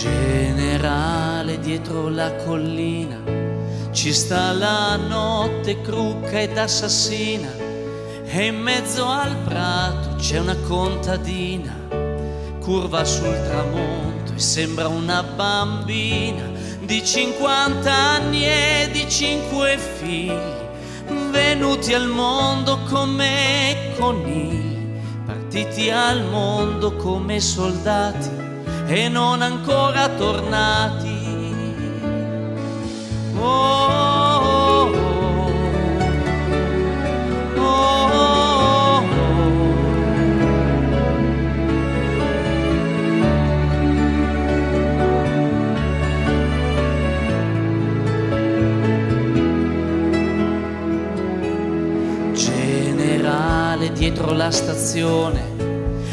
Generale dietro la collina. Ci sta la notte crucca ed assassina. E in mezzo al prato c'è una contadina. Curva sul tramonto e sembra una bambina. Di 50 anni e di cinque figli. Venuti al mondo come conigli partiti al mondo come soldati e non ancora tornati. Oh, oh, oh, oh, Generale dietro la stazione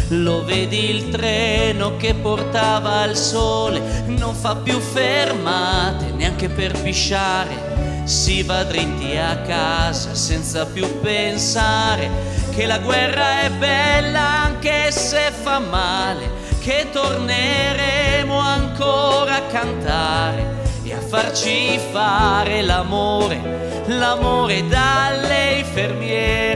lo vedi il treno che portava al sole, non fa più fermate neanche per pisciare, si va dritti a casa senza più pensare che la guerra è bella anche se fa male, che torneremo ancora a cantare e a farci fare l'amore, l'amore dalle infermiere.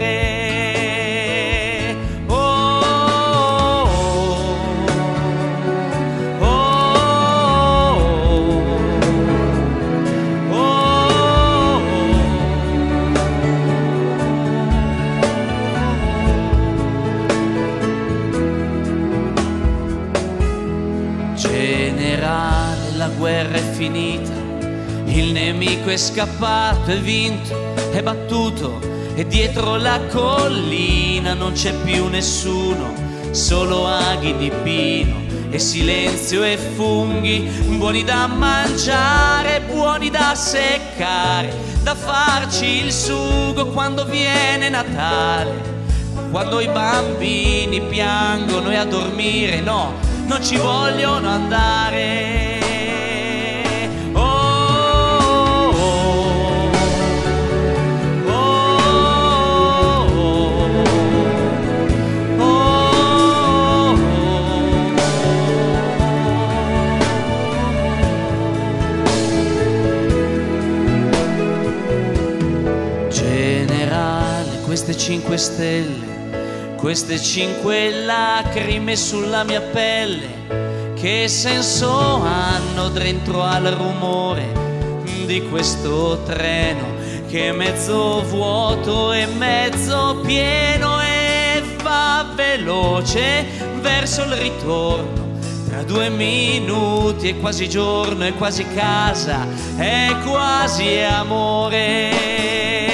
Guerra è finita, il nemico è scappato, è vinto, è battuto e dietro la collina non c'è più nessuno, solo aghi di pino e silenzio e funghi, buoni da mangiare, buoni da seccare, da farci il sugo quando viene Natale. Quando i bambini piangono e a dormire no, non ci vogliono andare. Queste cinque stelle, queste cinque lacrime sulla mia pelle, che senso hanno dentro al rumore di questo treno che è mezzo vuoto e mezzo pieno e va veloce verso il ritorno. Tra due minuti è quasi giorno, è quasi casa, è quasi amore.